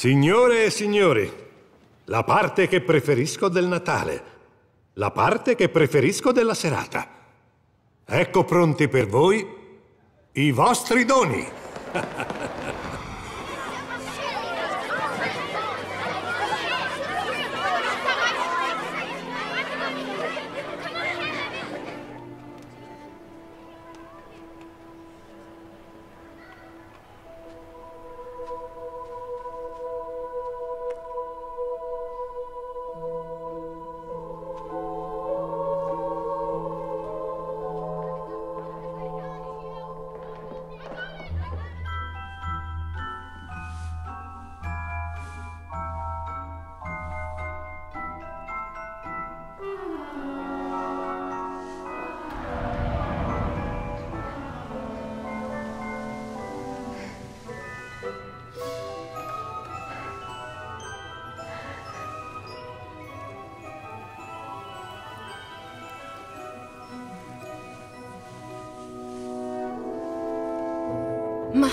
Signore e signori, la parte che preferisco del Natale, la parte che preferisco della serata. Ecco pronti per voi i vostri doni. 妈